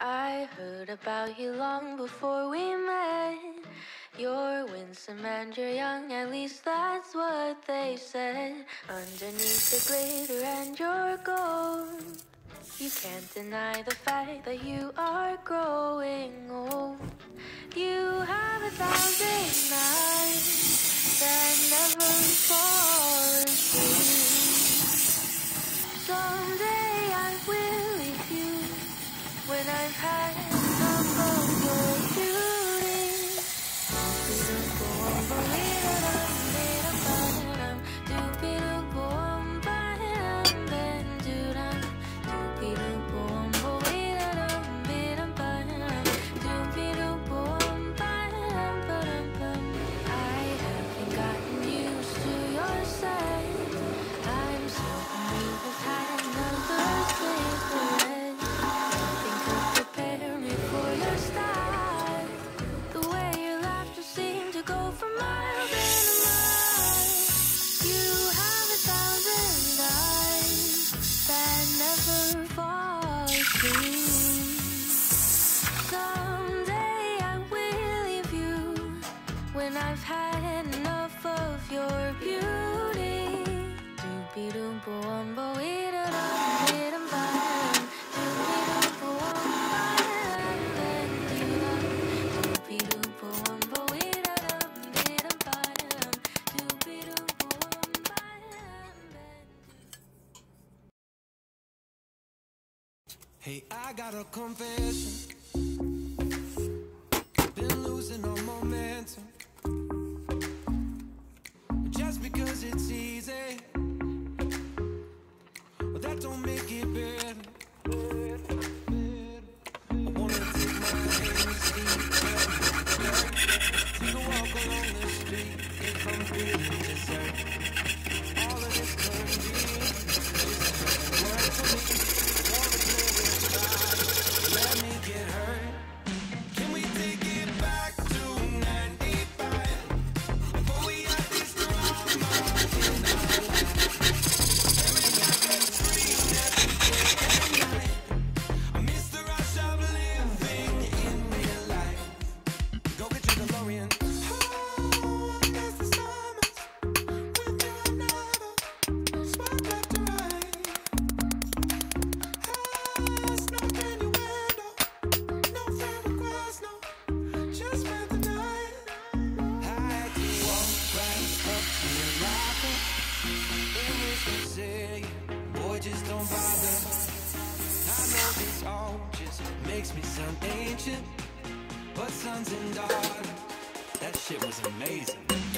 I heard about you long before we met. You're winsome and you're young, at least that's what they said. Underneath the glitter and your gold, you can't deny the fact that you are growing old. You have a thousand nights that never fall asleep. Someday I will. believe. I got a confession. Been losing all momentum. Just because it's easy, well, that don't make it better. I wanna my walk the street if I'm feeling All of this could be. or just don't bother. I know this all just makes me sound ancient But sons and daughters, that shit was amazing.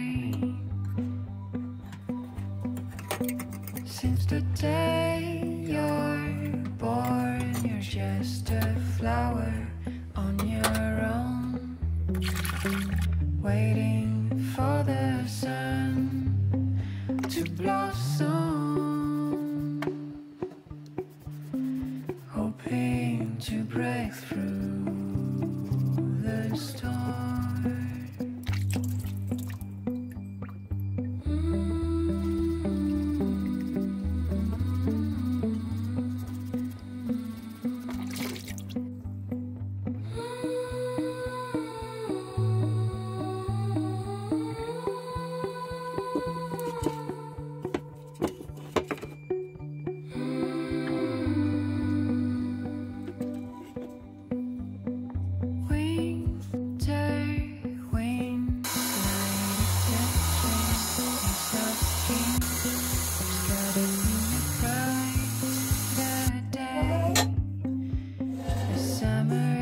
summer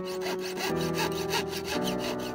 Thank you.